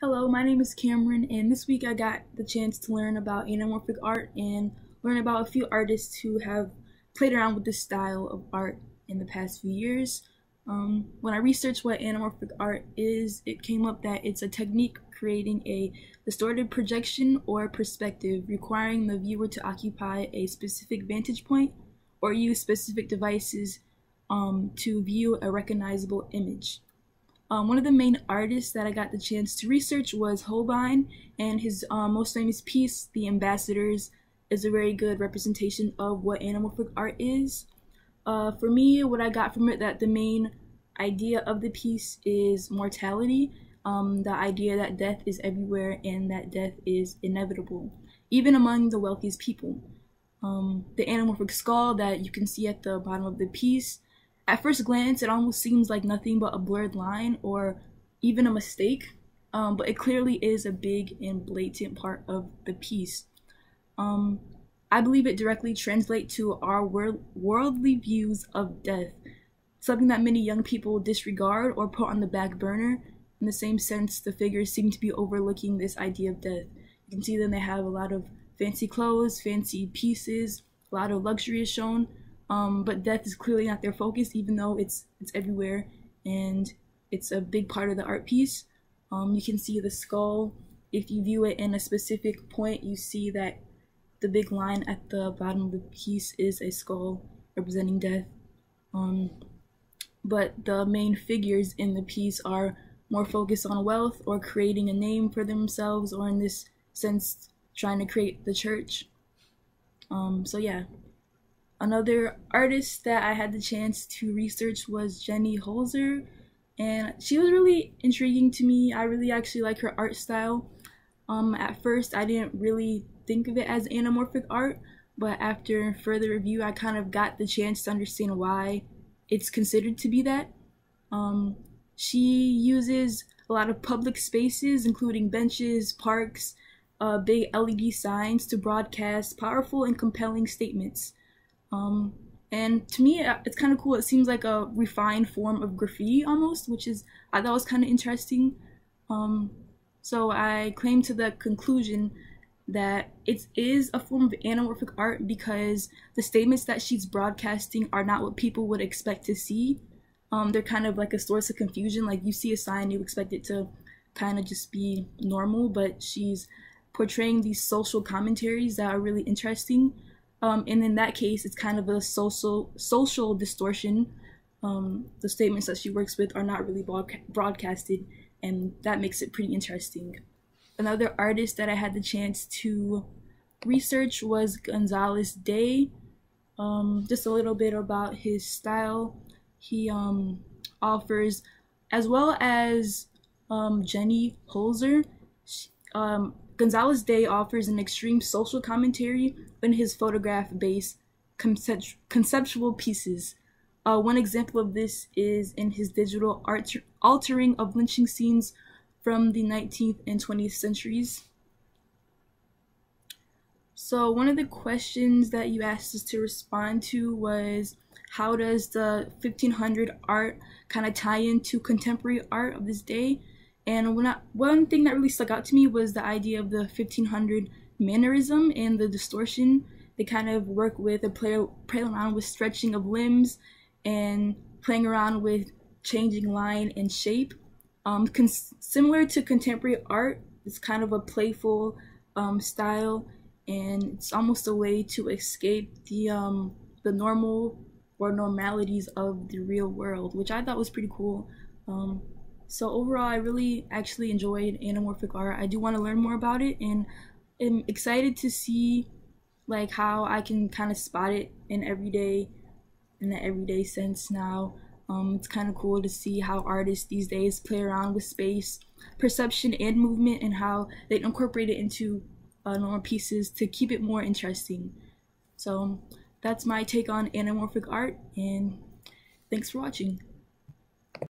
Hello, my name is Cameron, and this week I got the chance to learn about anamorphic art and learn about a few artists who have played around with this style of art in the past few years. Um, when I researched what anamorphic art is, it came up that it's a technique creating a distorted projection or perspective requiring the viewer to occupy a specific vantage point or use specific devices um, to view a recognizable image. Um, one of the main artists that I got the chance to research was Holbein, and his um, most famous piece, The Ambassadors, is a very good representation of what anamorphic art is. Uh, for me, what I got from it, that the main idea of the piece is mortality, um, the idea that death is everywhere and that death is inevitable, even among the wealthiest people. Um, the anamorphic skull that you can see at the bottom of the piece at first glance, it almost seems like nothing but a blurred line or even a mistake, um, but it clearly is a big and blatant part of the piece. Um, I believe it directly translates to our wor- worldly views of death, something that many young people disregard or put on the back burner. In the same sense, the figures seem to be overlooking this idea of death. You can see them, they have a lot of fancy clothes, fancy pieces, a lot of luxury is shown, um, but death is clearly not their focus, even though it's it's everywhere and it's a big part of the art piece. Um, you can see the skull. If you view it in a specific point, you see that the big line at the bottom of the piece is a skull representing death. Um, but the main figures in the piece are more focused on wealth or creating a name for themselves, or in this sense, trying to create the church. Um, so yeah. Another artist that I had the chance to research was Jenny Holzer, and she was really intriguing to me. I really actually like her art style. Um, at first, I didn't really think of it as anamorphic art, but after further review, I kind of got the chance to understand why it's considered to be that. Um, she uses a lot of public spaces, including benches, parks, uh, big LED signs, to broadcast powerful and compelling statements. Um, and to me, it's kind of cool. It seems like a refined form of graffiti almost, which is I thought was kind of interesting. Um, so I came to the conclusion that it is a form of anamorphic art because the statements that she's broadcasting are not what people would expect to see. Um, they're kind of like a source of confusion. Like you see a sign, you expect it to kind of just be normal, but she's portraying these social commentaries that are really interesting. Um, and in that case, it's kind of a social social distortion. Um, the statements that she works with are not really broadcasted, and that makes it pretty interesting. Another artist that I had the chance to research was Gonzales Day. Um, just a little bit about his style. He um, offers, as well as um, Jenny Holzer, um, Gonzales Day offers an extreme social commentary in his photograph based concept- conceptual pieces. Uh, one example of this is in his digital art- altering of lynching scenes from the 19th and 20th centuries. So, one of the questions that you asked us to respond to was how does the 1500 art kind of tie into contemporary art of this day? And when I, one thing that really stuck out to me was the idea of the 1500 mannerism and the distortion. They kind of work with and play, play around with stretching of limbs and playing around with changing line and shape. Um, similar to contemporary art, it's kind of a playful um, style, and it's almost a way to escape the um, the normal or normalities of the real world, which I thought was pretty cool. Um, so overall, I really actually enjoyed anamorphic art. I do want to learn more about it, and am excited to see like how I can kind of spot it in everyday, in the everyday sense now. Um, it's kind of cool to see how artists these days play around with space, perception, and movement, and how they incorporate it into uh, normal pieces to keep it more interesting. So that's my take on anamorphic art, and thanks for watching.